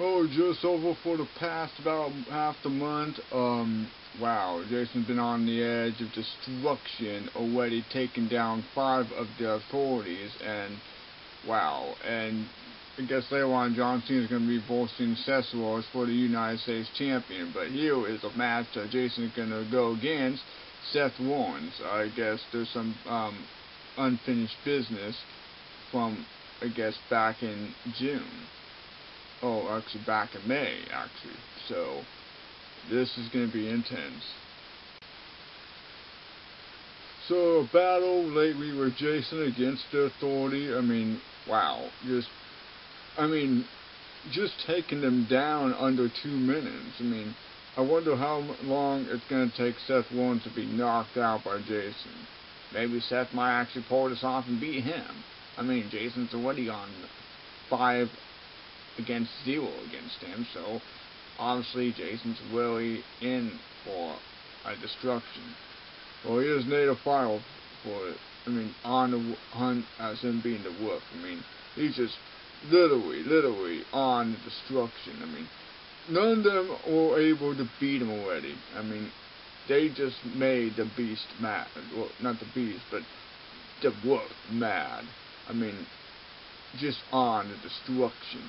Oh, just over for the past about half the month. Um, wow, Jason's been on the edge of destruction, already taking down five of the authorities, and wow, and I guess later on John Cena is going to be Seth Rollins for the United States Champion, but here is a match that Jason is going to go against Seth Rollins. I guess there's some um, unfinished business from, I guess, back in June. Oh, actually back in May, actually. So, this is going to be intense. So, battle lately with Jason against the Authority, I mean, wow, just, I mean, just taking them down under two minutes. I mean, I wonder how long it's going to take Seth Rollins to be knocked out by Jason. Maybe Seth might actually pull this off and beat him. I mean, Jason's already on five against zero against him, so obviously Jason's really in for a destruction. Well, he is a file for it. I mean, on the hunt as him being the wolf. I mean, he's just literally, literally on the destruction. I mean, none of them were able to beat him already. I mean, they just made the beast mad. Well, not the beast, but the wolf mad. I mean, just on the destruction.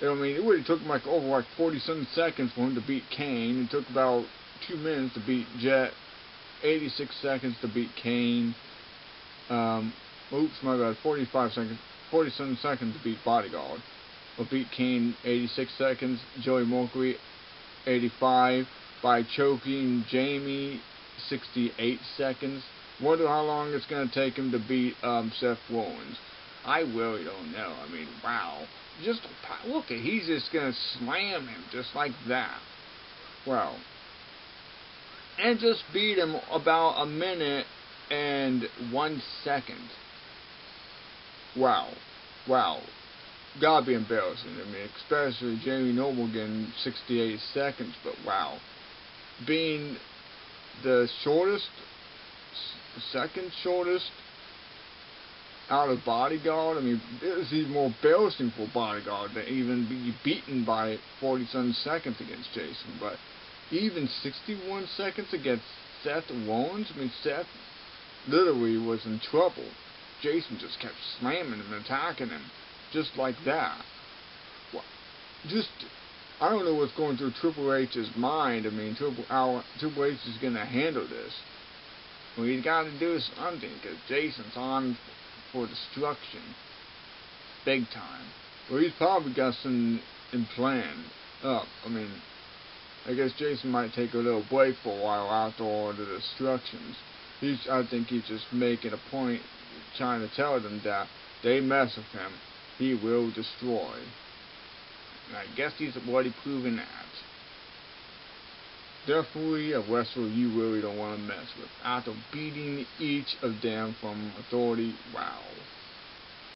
I mean, it really took like over like 40 some seconds for him to beat Kane. It took about two minutes to beat Jet. 86 seconds to beat Kane. Um, oops, my bad. 45 seconds. 47 seconds to beat Bodyguard. Or beat Kane 86 seconds. Joey Mercury 85 by choking Jamie 68 seconds. Wonder how long it's going to take him to beat um, Seth Rollins. I really don't know. I mean, wow. Just look at he's just going to slam him just like that. Wow. And just beat him about a minute and one second. Wow. Wow. Gotta be embarrassing. I mean, especially Jamie Noble getting 68 seconds, but wow. Being the shortest, second shortest out of Bodyguard. I mean, it's even more embarrassing for Bodyguard to even be beaten by 47 seconds against Jason. But even 61 seconds against Seth Rollins, I mean, Seth literally was in trouble. Jason just kept slamming and attacking him, just like that. Just, I don't know what's going through Triple H's mind. I mean, Triple, our, Triple H is going to handle this. What he's got to do something, because Jason's on for destruction. Big time. Well, he's probably got some in plan up. I mean, I guess Jason might take a little break for a while after all the destructions. He's, I think he's just making a point, trying to tell them that they mess with him, he will destroy. And I guess he's already proven that. Definitely a wrestler you really don't want to mess with. After beating each of them from authority, wow.